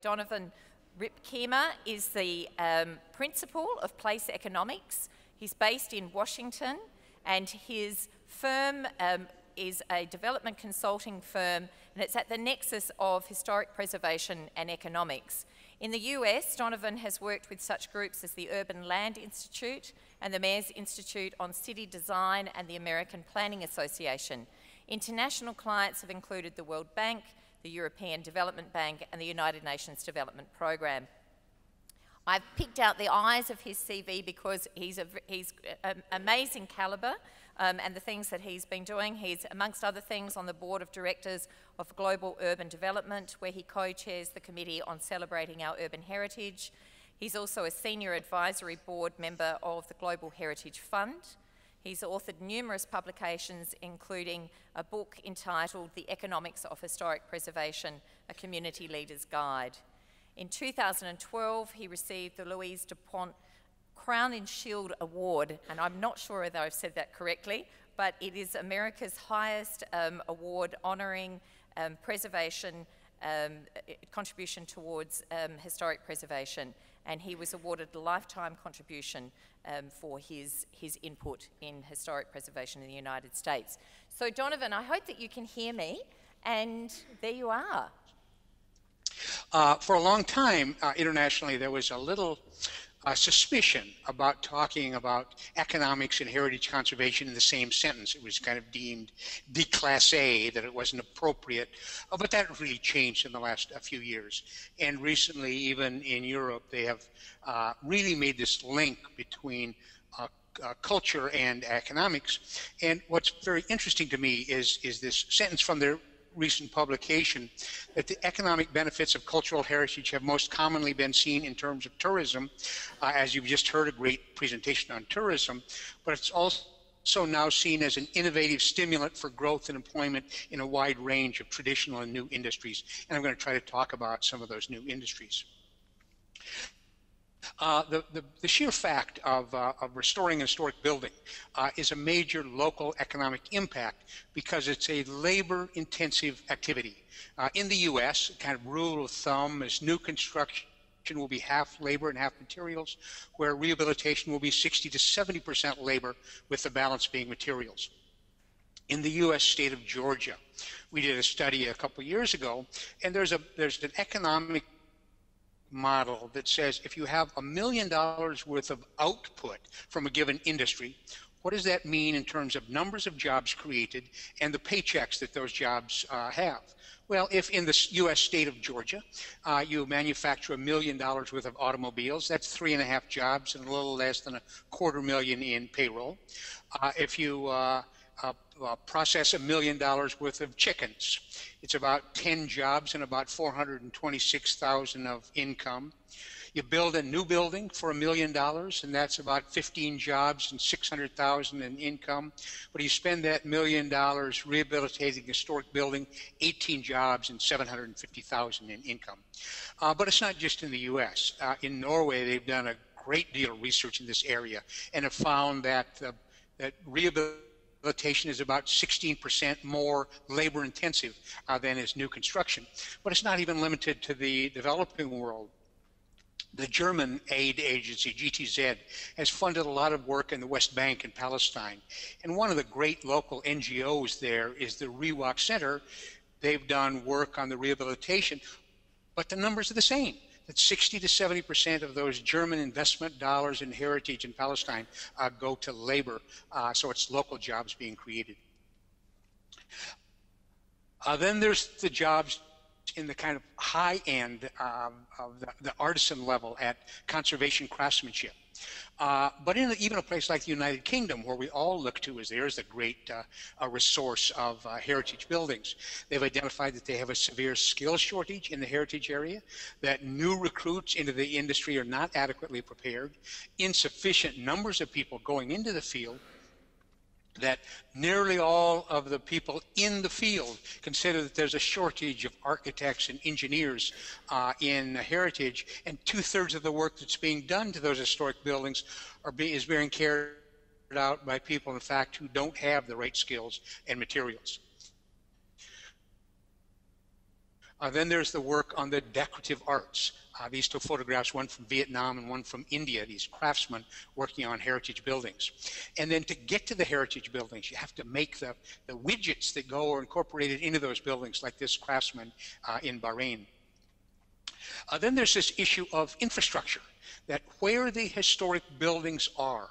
Donovan Rypkema is the um, principal of Place Economics. He's based in Washington, and his firm um, is a development consulting firm, and it's at the nexus of historic preservation and economics. In the US, Donovan has worked with such groups as the Urban Land Institute and the Mayor's Institute on City Design and the American Planning Association. International clients have included the World Bank, the European Development Bank, and the United Nations Development Programme. I've picked out the eyes of his CV because he's, a, he's an amazing calibre um, and the things that he's been doing. He's, amongst other things, on the board of directors of Global Urban Development, where he co-chairs the committee on celebrating our urban heritage. He's also a senior advisory board member of the Global Heritage Fund. He's authored numerous publications, including a book entitled The Economics of Historic Preservation, A Community Leader's Guide. In 2012, he received the Louise DuPont Crowninshield Award, and I'm not sure whether I've said that correctly, but it is America's highest um, award honouring um, preservation, um, contribution towards um, historic preservation, and he was awarded a lifetime contribution um, for his, his input in historic preservation in the United States. So, Donovan, I hope that you can hear me, and there you are. Uh, for a long time, uh, internationally, there was a little uh, suspicion about talking about economics and heritage conservation in the same sentence. It was kind of deemed déclassé, that it wasn't appropriate. Uh, but that really changed in the last a few years. And recently, even in Europe, they have uh, really made this link between uh, uh, culture and economics. And what's very interesting to me is, is this sentence from their recent publication that the economic benefits of cultural heritage have most commonly been seen in terms of tourism, uh, as you've just heard a great presentation on tourism, but it's also now seen as an innovative stimulant for growth and employment in a wide range of traditional and new industries. And I'm going to try to talk about some of those new industries. Uh, the, the, the, sheer fact of, uh, of restoring a historic building uh, is a major local economic impact because it's a labor intensive activity. Uh, in the U.S., kind of rule of thumb is new construction will be half labor and half materials, where rehabilitation will be 60 to 70 percent labor, with the balance being materials. In the U.S. state of Georgia, we did a study a couple years ago, and there's a there's an economic model that says if you have a million dollars worth of output from a given industry, what does that mean in terms of numbers of jobs created and the paychecks that those jobs uh, have? Well, if in the U.S. state of Georgia, uh, you manufacture a million dollars worth of automobiles, that's three and a half jobs and a little less than a quarter million in payroll. Uh, if you uh, process a million dollars worth of chickens. It's about 10 jobs and about 426,000 of income. You build a new building for a million dollars, and that's about 15 jobs and 600,000 in income. But you spend that million dollars rehabilitating a historic building, 18 jobs and 750,000 in income. Uh, but it's not just in the U.S. Uh, in Norway, they've done a great deal of research in this area and have found that uh, that rehabilitation rehabilitation is about 16% more labor intensive uh, than is new construction. But it's not even limited to the developing world. The German aid agency, GTZ, has funded a lot of work in the West Bank and Palestine. And one of the great local NGOs there is the Riwaq Center. They've done work on the rehabilitation, but the numbers are the same that 60 to 70 percent of those German investment dollars in heritage in Palestine uh, go to labor, uh, so it's local jobs being created. Uh, then there's the jobs in the kind of high end um, of the, the, artisan level at conservation craftsmanship. Uh, but in even a place like the United Kingdom, where we all look to as there's a great uh, resource of uh, heritage buildings, they've identified that they have a severe skill shortage in the heritage area, that new recruits into the industry are not adequately prepared, insufficient numbers of people going into the field, that nearly all of the people in the field consider that there's a shortage of architects and engineers uh, in heritage, and two-thirds of the work that's being done to those historic buildings be, is being carried out by people, in fact, who don't have the right skills and materials. Uh, then there's the work on the decorative arts. Uh, these two photographs, one from Vietnam and one from India, these craftsmen working on heritage buildings. And then to get to the heritage buildings, you have to make the, the widgets that go or incorporated into those buildings, like this craftsman uh, in Bahrain. Uh, then there's this issue of infrastructure, that where the historic buildings are,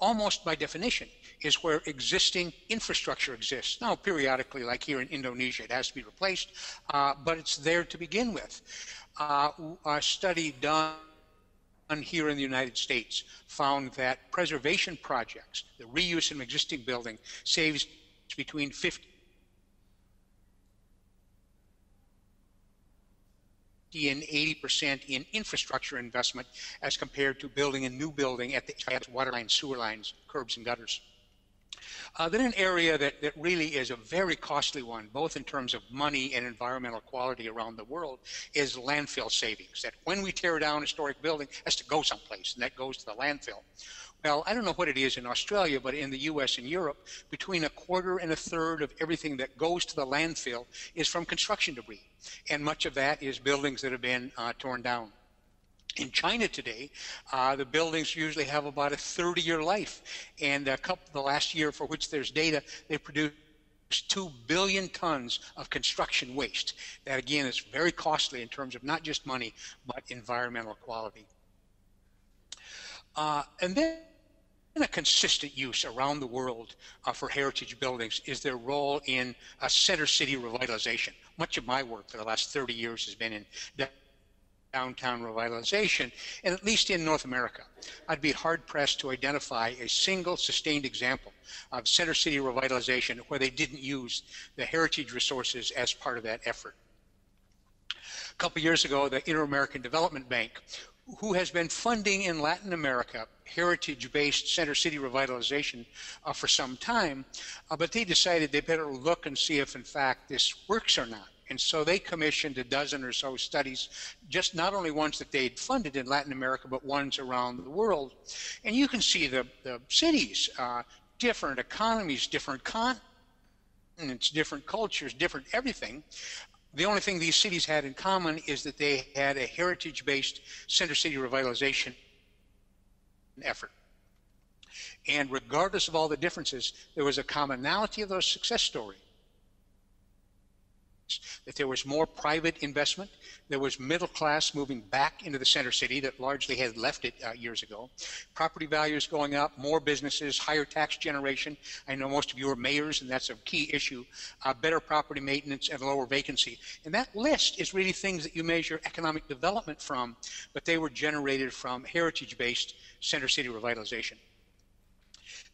almost by definition, is where existing infrastructure exists. Now, periodically, like here in Indonesia, it has to be replaced, uh, but it's there to begin with. Uh, a study done here in the United States found that preservation projects, the reuse of existing building, saves between 50 and 80% in infrastructure investment as compared to building a new building at the water lines, sewer lines, curbs and gutters. Uh, then an area that, that really is a very costly one, both in terms of money and environmental quality around the world, is landfill savings. That when we tear down a historic building, has to go someplace, and that goes to the landfill. Well, I don't know what it is in Australia, but in the US and Europe, between a quarter and a third of everything that goes to the landfill is from construction debris. And much of that is buildings that have been uh, torn down. In China today, uh, the buildings usually have about a 30 year life. And a couple, the last year for which there's data, they produced 2 billion tons of construction waste. That again is very costly in terms of not just money, but environmental quality. Uh, and then a consistent use around the world uh, for heritage buildings is their role in a center city revitalization. Much of my work for the last 30 years has been in downtown revitalization, and at least in North America, I'd be hard pressed to identify a single sustained example of center city revitalization where they didn't use the heritage resources as part of that effort. A couple years ago, the Inter-American Development Bank, who has been funding in Latin America heritage-based center city revitalization uh, for some time, uh, but they decided they better look and see if in fact this works or not. And so they commissioned a dozen or so studies, just not only ones that they'd funded in Latin America, but ones around the world. And you can see the, the cities, uh, different economies, different continents, different cultures, different everything. The only thing these cities had in common is that they had a heritage based center city revitalization effort. And regardless of all the differences, there was a commonality of those success stories that there was more private investment. There was middle class moving back into the center city that largely had left it uh, years ago. Property values going up, more businesses, higher tax generation. I know most of you are mayors, and that's a key issue. Uh, better property maintenance and lower vacancy. And that list is really things that you measure economic development from, but they were generated from heritage based center city revitalization.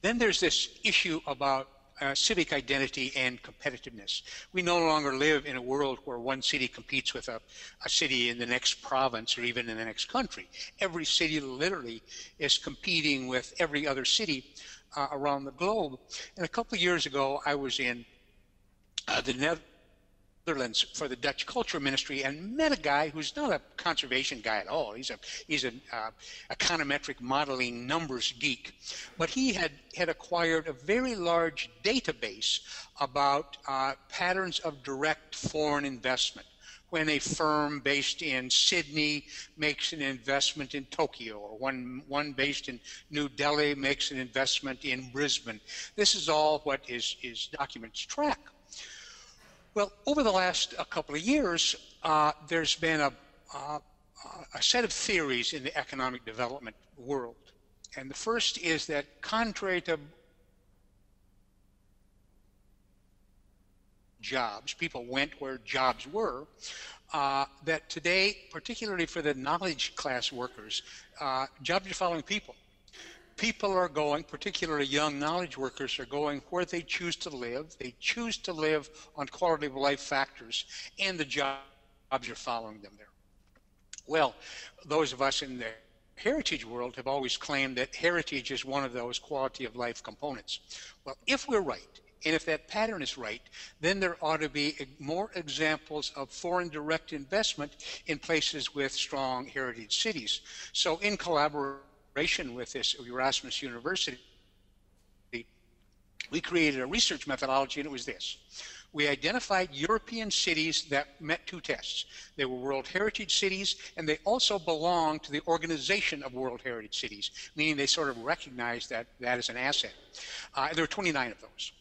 Then there's this issue about uh, civic identity and competitiveness. We no longer live in a world where one city competes with a, a city in the next province or even in the next country. Every city literally is competing with every other city uh, around the globe. And a couple of years ago, I was in uh, the Netherlands Netherlands for the Dutch Culture Ministry and met a guy who's not a conservation guy at all. He's a he's an uh, econometric modeling numbers geek, but he had had acquired a very large database about uh, patterns of direct foreign investment. When a firm based in Sydney makes an investment in Tokyo, or one, one based in New Delhi makes an investment in Brisbane. This is all what his, his documents track. Well, over the last a couple of years, uh, there's been a, uh, a set of theories in the economic development world. And the first is that contrary to jobs, people went where jobs were, uh, that today, particularly for the knowledge class workers, uh, jobs are following people people are going, particularly young knowledge workers, are going where they choose to live. They choose to live on quality of life factors, and the jobs are following them there. Well, those of us in the heritage world have always claimed that heritage is one of those quality of life components. Well, if we're right, and if that pattern is right, then there ought to be more examples of foreign direct investment in places with strong heritage cities. So, in collaboration, with this Erasmus University, we created a research methodology, and it was this. we identified European cities that met two tests. They were World Heritage Cities, and they also belonged to the Organization of World Heritage Cities, meaning they sort of recognized that that as an asset. Uh, there were 29 of those.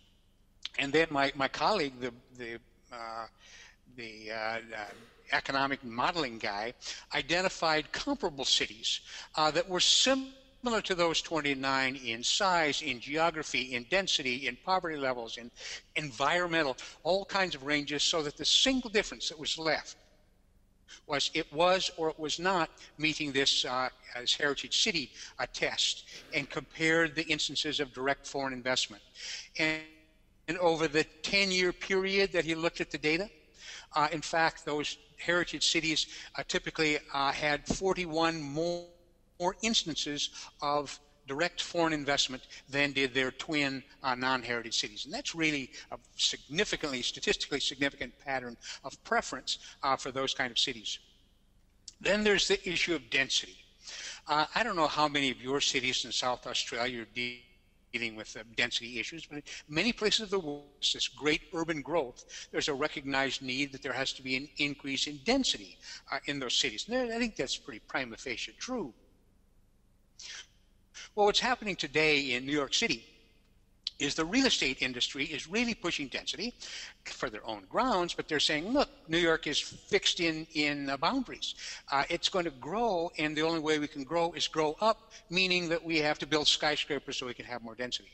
And then my, my colleague, the, the, uh, the uh, uh economic modeling guy, identified comparable cities uh, that were similar to those 29 in size, in geography, in density, in poverty levels, in environmental, all kinds of ranges, so that the single difference that was left was it was or it was not meeting this uh, as Heritage City uh, test and compared the instances of direct foreign investment. And, and over the 10 year period that he looked at the data, uh, in fact, those heritage cities uh, typically uh, had 41 more more instances of direct foreign investment than did their twin uh, non-heritage cities. And that's really a significantly, statistically significant pattern of preference uh, for those kind of cities. Then there's the issue of density. Uh, I don't know how many of your cities in South Australia are dealing with density issues, but in many places of the world, this great urban growth, there's a recognized need that there has to be an increase in density uh, in those cities. And I think that's pretty prima facie true. Well, what's happening today in New York City is the real estate industry is really pushing density for their own grounds, but they're saying, look, New York is fixed in, in boundaries. Uh, it's going to grow, and the only way we can grow is grow up, meaning that we have to build skyscrapers so we can have more density.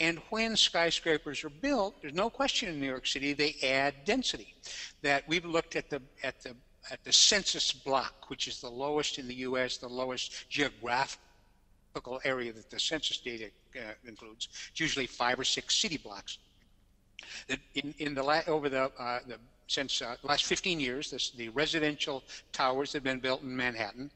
And when skyscrapers are built, there's no question in New York City they add density. That we've looked at the at the at the census block, which is the lowest in the U.S., the lowest geographic area that the census data uh, includes. It's usually five or six city blocks. In, in the over the, uh, the since uh, last 15 years, this, the residential towers have been built in Manhattan,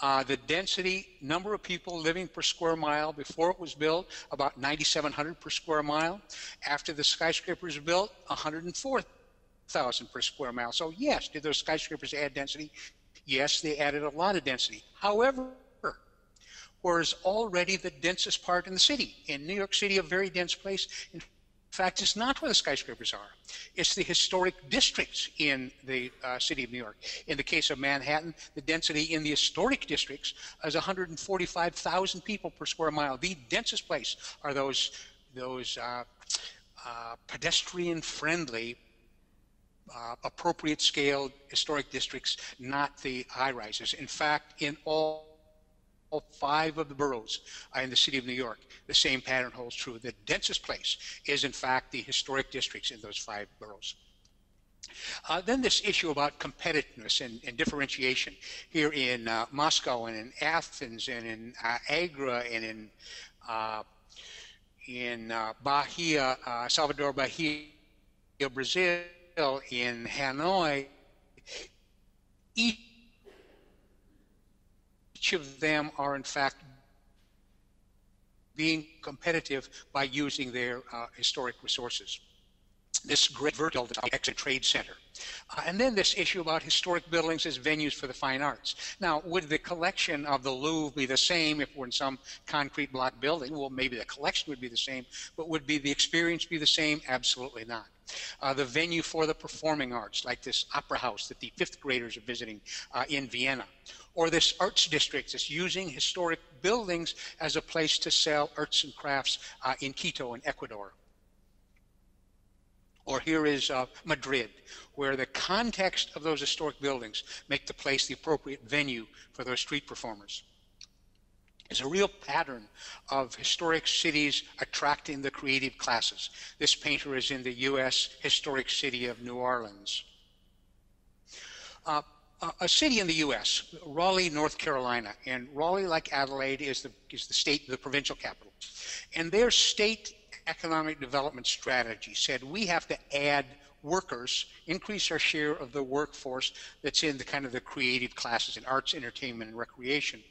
uh, the density number of people living per square mile before it was built about 9,700 per square mile. After the skyscrapers were built, 104,000 per square mile. So yes, did those skyscrapers add density? Yes, they added a lot of density. However, or is already the densest part in the city. In New York City, a very dense place. In fact, it's not where the skyscrapers are. It's the historic districts in the uh, city of New York. In the case of Manhattan, the density in the historic districts is 145,000 people per square mile. The densest place are those those uh, uh, pedestrian-friendly uh, appropriate scale historic districts, not the high rises. In fact, in all all five of the boroughs in the city of New York, the same pattern holds true. The densest place is, in fact, the historic districts in those five boroughs. Uh, then this issue about competitiveness and, and differentiation here in uh, Moscow and in Athens and in uh, Agra and in uh, in uh, Bahia, uh, Salvador Bahia, Brazil, in Hanoi. Each each of them are in fact being competitive by using their uh, historic resources. This great vertical, Exit Trade Center. Uh, and then this issue about historic buildings as venues for the fine arts. Now, would the collection of the Louvre be the same if we're in some concrete block building? Well, maybe the collection would be the same, but would be the experience be the same? Absolutely not. Uh, the venue for the performing arts, like this opera house that the fifth graders are visiting uh, in Vienna, or this arts district that's using historic buildings as a place to sell arts and crafts uh, in Quito in Ecuador. Or here is uh, Madrid, where the context of those historic buildings make the place the appropriate venue for those street performers. There's a real pattern of historic cities attracting the creative classes. This painter is in the U.S. historic city of New Orleans. Uh, a city in the U.S., Raleigh, North Carolina, and Raleigh, like Adelaide, is the is the state, the provincial capital, and their state economic development strategy said we have to add workers, increase our share of the workforce that's in the kind of the creative classes in arts, entertainment, and recreation.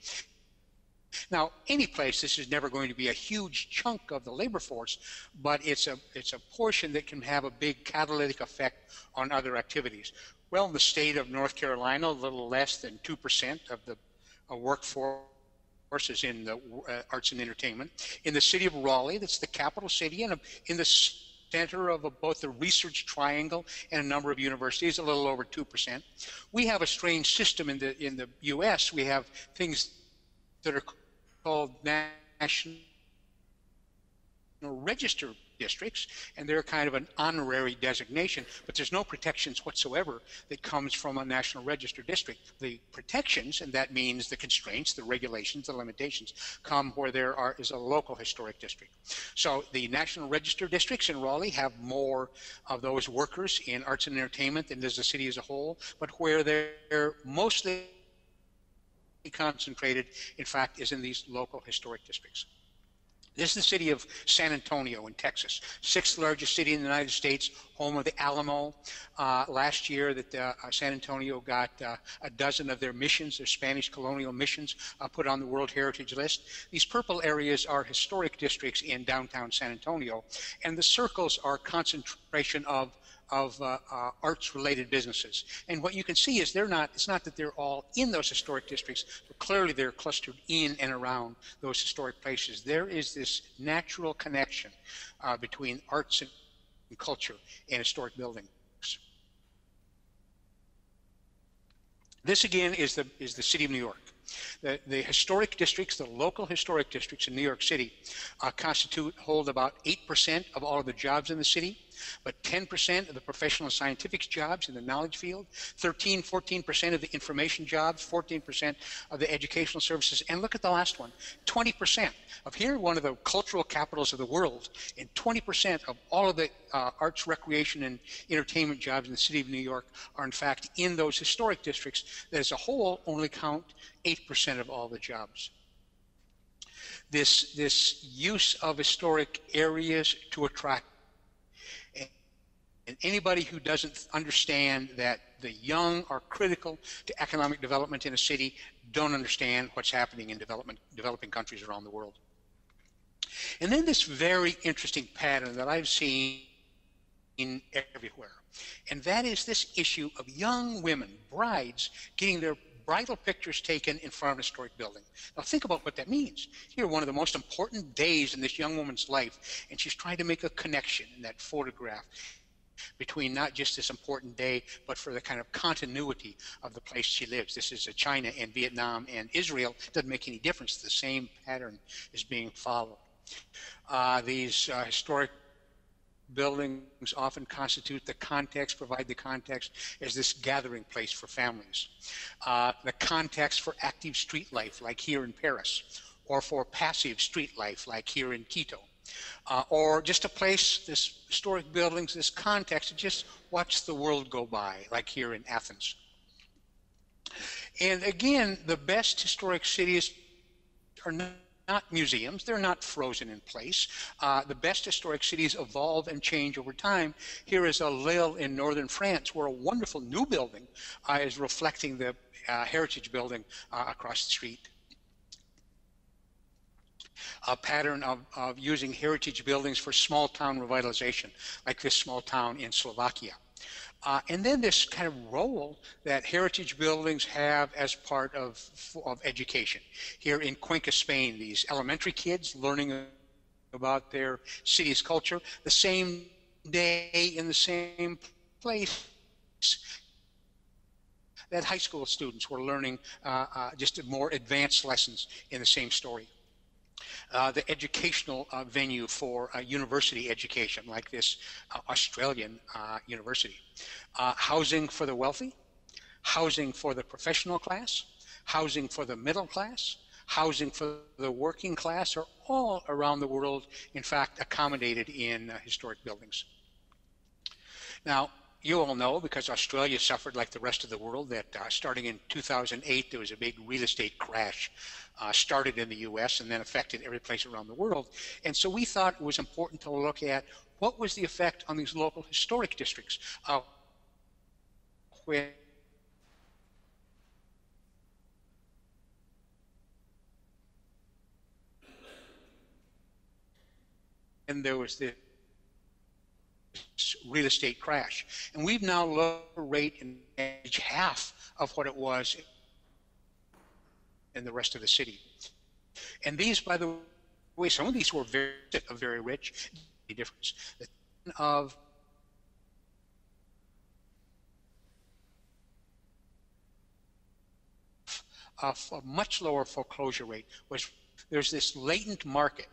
Now, any place, this is never going to be a huge chunk of the labor force, but it's a it's a portion that can have a big catalytic effect on other activities. Well, in the state of North Carolina, a little less than 2% of the uh, workforce is in the uh, arts and entertainment. In the city of Raleigh, that's the capital city, and in the center of a, both the research triangle and a number of universities, a little over 2%. We have a strange system in the, in the US. We have things that are called national register districts, and they're kind of an honorary designation, but there's no protections whatsoever that comes from a National Register district. The protections, and that means the constraints, the regulations, the limitations, come where there are, is a local historic district. So the National Register districts in Raleigh have more of those workers in arts and entertainment than does the city as a whole, but where they're mostly concentrated, in fact, is in these local historic districts. This is the city of San Antonio in Texas, sixth largest city in the United States, home of the Alamo. Uh, last year, that uh, San Antonio got uh, a dozen of their missions, their Spanish colonial missions, uh, put on the World Heritage List. These purple areas are historic districts in downtown San Antonio, and the circles are concentration of of uh, uh, arts related businesses. And what you can see is they're not, it's not that they're all in those historic districts, but clearly they're clustered in and around those historic places. There is this natural connection uh, between arts and, culture and historic buildings. This again is the, is the city of New York. The, the, historic districts, the local historic districts in New York City, uh, constitute, hold about 8% of all of the jobs in the city but 10% of the professional scientific jobs in the knowledge field, 13, 14% of the information jobs, 14% of the educational services, and look at the last one, 20% of here, one of the cultural capitals of the world, and 20% of all of the uh, arts, recreation, and entertainment jobs in the city of New York are in fact in those historic districts. That as a whole only count 8% of all the jobs. This this use of historic areas to attract and anybody who doesn't understand that the young are critical to economic development in a city don't understand what's happening in development, developing countries around the world. And then this very interesting pattern that I've seen in everywhere, and that is this issue of young women, brides, getting their bridal pictures taken in front of a historic building. Now think about what that means. Here, one of the most important days in this young woman's life, and she's trying to make a connection in that photograph between not just this important day, but for the kind of continuity of the place she lives. This is China and Vietnam and Israel. It doesn't make any difference. The same pattern is being followed. Uh, these uh, historic buildings often constitute the context, provide the context as this gathering place for families. Uh, the context for active street life, like here in Paris, or for passive street life, like here in Quito uh, or just a place, this historic buildings, this context to just watch the world go by, like here in Athens. And again, the best historic cities are not, not museums, they're not frozen in place. Uh, the best historic cities evolve and change over time. Here is a Lille in northern France, where a wonderful new building uh, is reflecting the uh, heritage building uh, across the street a pattern of, of using heritage buildings for small town revitalization, like this small town in Slovakia. Uh, and then this kind of role that heritage buildings have as part of, of education. Here in Cuenca, Spain, these elementary kids learning about their city's culture the same day in the same place that high school students were learning uh, uh, just more advanced lessons in the same story uh, the educational uh, venue for uh, university education, like this uh, Australian uh, university. Housing for the wealthy, housing for the professional class, housing for the middle class, housing for the working class are all around the world, in fact, accommodated in historic buildings. Now, you all know because Australia suffered like the rest of the world that uh, starting in 2008 there was a big real estate crash uh, started in the US and then affected every place around the world. And so we thought it was important to look at what was the effect on these local historic districts uh, when and there was this real estate crash. And we've now lowered rate in half of what it was in the rest of the city. And these, by the way, some of these were very, very rich. The difference. of a, much lower foreclosure rate was there's this latent market,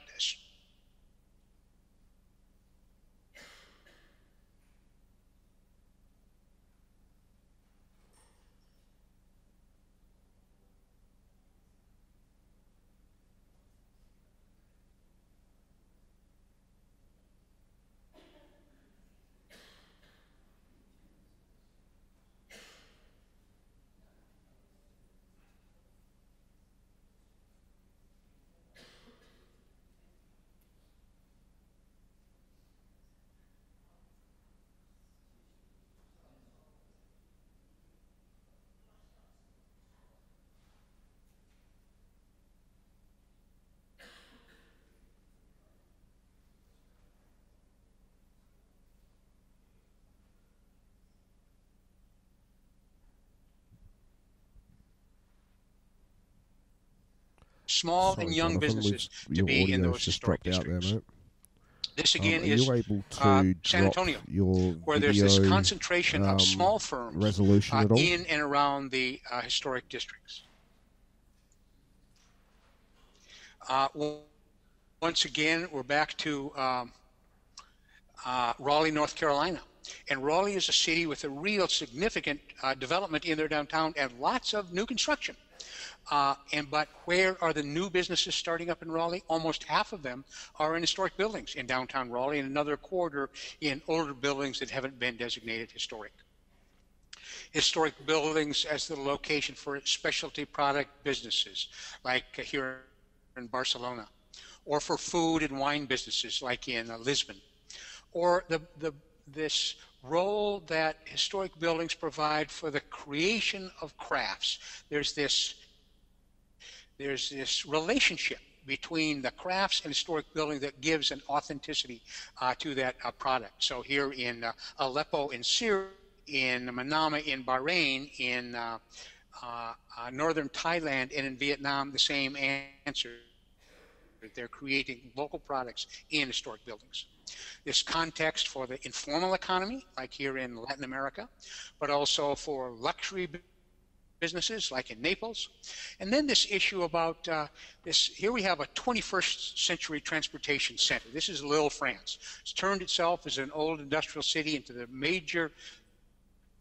small Sorry, and young Jonathan, businesses to be in those historic out there, districts. This Um, again are is uh, San Antonio, where there's this concentration um, of small firms resolution uh, at all? in and around the uh, historic districts. Uh, once again, we're back to um, uh, Raleigh, North Carolina. And Raleigh is a city with a real significant uh, development in their downtown and lots of new construction. Uh, and but where are the new businesses starting up in Raleigh? Almost half of them are in historic buildings in downtown Raleigh, and another quarter in older buildings that haven't been designated historic. Historic buildings as the location for specialty product businesses, like here in Barcelona, or for food and wine businesses, like in uh, Lisbon, or the the this role that historic buildings provide for the creation of crafts. There's this there's this relationship between the crafts and historic building that gives an authenticity uh, to that uh, product. So here in uh, Aleppo in Syria, in Manama in Bahrain, in uh, uh, uh, northern Thailand, and in Vietnam, the same answer. They're creating local products in historic buildings. This context for the informal economy, like here in Latin America, but also for luxury businesses like in Naples. And then this issue about uh, this here we have a 21st century transportation center. This is Lille, France. It's turned itself as an old industrial city into the major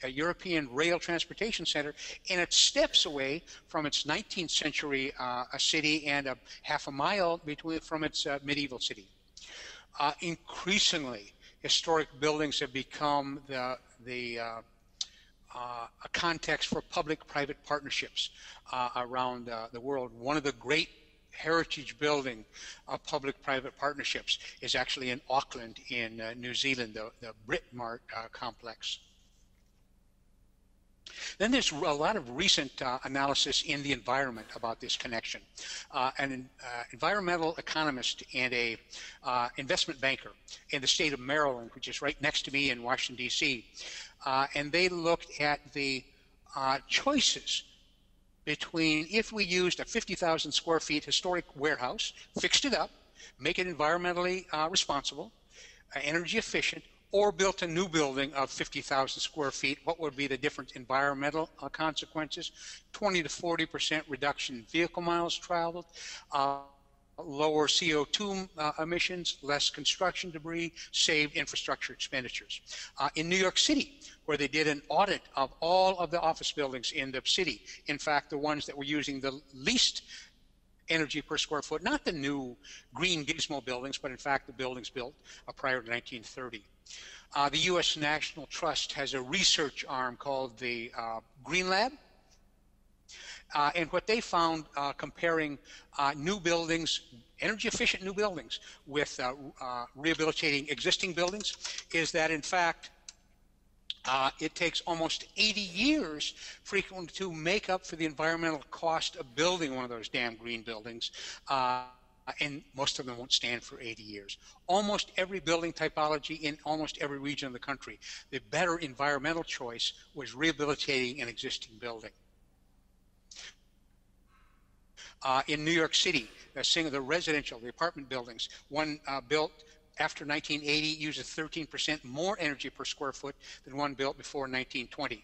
uh, European rail transportation center, and it steps away from its 19th century uh, city and a half a mile between from its uh, medieval city. Uh, increasingly, historic buildings have become the the uh, a context for public-private partnerships uh, around uh, the world. One of the great heritage building of public-private partnerships is actually in Auckland in uh, New Zealand, the, the Britomart uh, complex. Then there's a lot of recent uh, analysis in the environment about this connection. Uh, an uh, environmental economist and a uh, investment banker in the state of Maryland, which is right next to me in Washington, D.C., uh, and they looked at the uh, choices between if we used a 50,000 square feet historic warehouse, fixed it up, make it environmentally responsible, energy efficient, or built a new building of 50,000 square feet, what would be the different environmental uh, consequences? 20 to 40 percent reduction in vehicle miles traveled, uh, lower CO2 uh, emissions, less construction debris, saved infrastructure expenditures. Uh, in New York City, where they did an audit of all of the office buildings in the city, in fact, the ones that were using the least energy per square foot, not the new green gizmo buildings, but in fact the buildings built uh, prior to 1930. Uh, the U.S. National Trust has a research arm called the uh, Green Lab. Uh, and what they found uh, comparing uh, new buildings, energy efficient new buildings, with rehabilitating existing buildings is that in fact uh, it takes almost 80 years frequently to make up for the environmental cost of building one of those damn green buildings. Uh, and most of them won't stand for 80 years. Almost every building typology in almost every region of the country, the better environmental choice was rehabilitating an existing building. Uh, in New York City, the, the residential, the apartment buildings, one uh, built after 1980 uses 13% more energy per square foot than one built before 1920.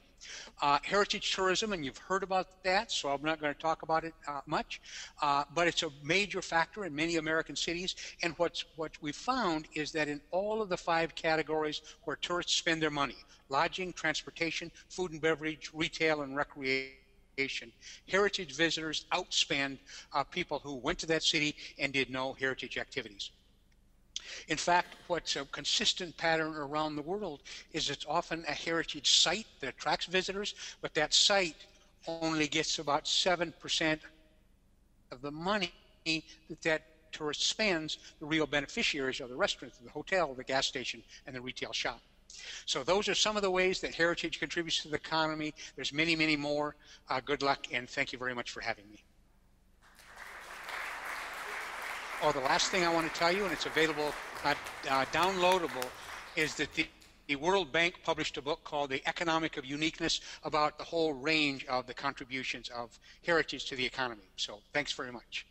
Uh, heritage tourism, and you've heard about that, so I'm not going to talk about it uh, much, uh, but it's a major factor in many American cities. And what's, what we found is that in all of the five categories where tourists spend their money lodging, transportation, food and beverage, retail, and recreation heritage visitors outspend uh, people who went to that city and did no heritage activities. In fact, what's a consistent pattern around the world is it's often a heritage site that attracts visitors, but that site only gets about 7% of the money that that tourist spends. The real beneficiaries are the restaurants, the hotel, the gas station, and the retail shop. So those are some of the ways that heritage contributes to the economy. There's many, many more. Uh, good luck, and thank you very much for having me. Oh, the last thing I want to tell you, and it's available, uh, uh, downloadable, is that the, the World Bank published a book called The Economic of Uniqueness about the whole range of the contributions of heritage to the economy. So thanks very much.